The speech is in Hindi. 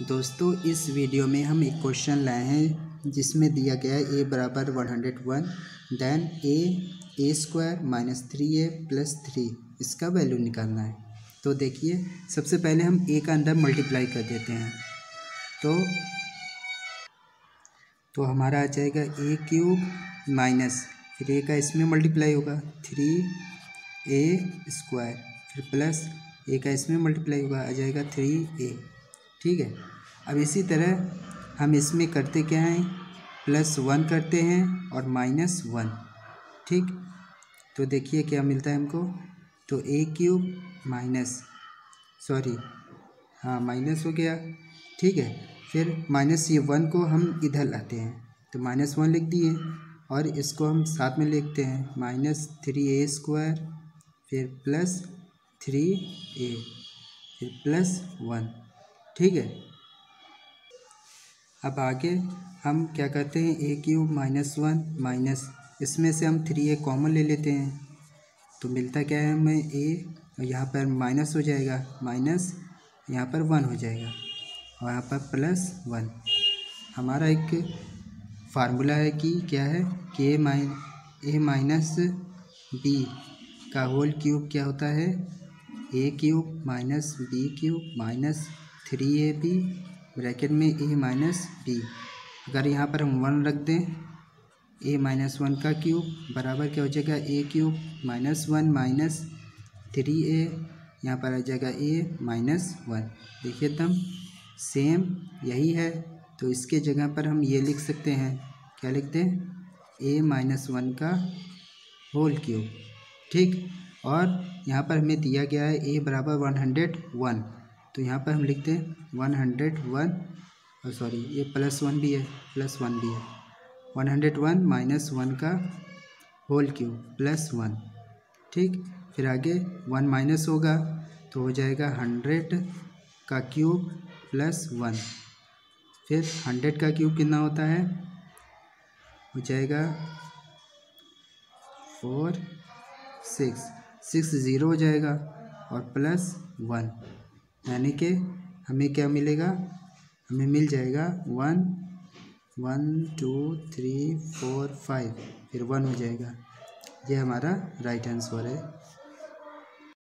दोस्तों, इस वीडियो में हम एक क्वेश्चन लाए हैं, जिसमें दिया गया है ए बराबर one hundred one then a a square minus three a plus three इसका वैल्यू निकालना है। तो देखिए, सबसे पहले हम ए का अंदर मल्टीप्लाई कर देते हैं। तो तो हमारा आ जाएगा ए क्यूब माइनस फिर ए का इसमें मल्टीप्लाई होगा थ्री ए स्क्वायर फिर प्लस ए का इसमें मल्टीप्लाई होगा, आ जाएगा थ्री ए ठीक है? अब इसी तरह हम इसमें करते क्या हैं? प्लस वन करते हैं और माइनस वन। ठीक? तो देखिए क्या मिलता है हमको? तो ए क्यूब माइनस, सॉरी हाँ माइनस हो गया। ठीक है? फिर माइनस ये वन को हम इधर लाते हैं। तो माइनस वन लिख दिए और इसको हम साथ में लिखते हैं। माइनस थ्री ए स्क्वायर, फिर प्लस थ्री ए, फिर प्लस वन। ठीक है? अब आगे हम क्या करते हैं? A cube minus one minus इसमें से हम थ्री ए कॉमन ले लेते हैं। तो मिलता क्या है हमें ए यहाँ पर माइनस हो जाएगा। माइनस यहाँ पर वन हो जाएगा। और यहाँ पर प्लस वन हमारा एक फार्मूला है कि क्या है? कि माइन ए माइनस बी का होल क्यूब क्या होता है? A cube minus b cube minus three a b bracket में ए माइनस बी। अगर यहाँ पर हम वन रख दें, ए माइनस वन का क्यूब बराबर क्या हो जाएगा? A cube minus one minus three a. यहाँ पर आ जाएगा ए माइनस वन। देखिए एकदम सेम यही है। तो इसके जगह पर हम ये लिख सकते हैं। क्या लिखते हैं? ए माइनस वन का होल क्यूब। ठीक? और यहाँ पर हमें दिया गया है ए बराबर वन हंड्रेड वन। तो यहाँ पर हम लिखते हैं वन हंड्रेड वन और सॉरी ये प्लस वन भी है प्लस वन भी है। One hundred one minus one का होल क्यूब प्लस वन ठीक? फिर आगे वन माइनस होगा तो हो जाएगा हंड्रेड का क्यूब प्लस वन फिर हंड्रेड का क्यूब कितना होता है? हो जाएगा फोर सिक्स सिक्स ज़ीरो हो जाएगा और प्लस वन यानी कि हमें क्या मिलेगा? हमें मिल जाएगा one one two three four five फिर वन हो जाएगा। ये हमारा राइट आंसर है।